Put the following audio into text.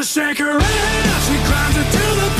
to shake her ass. She climbs into the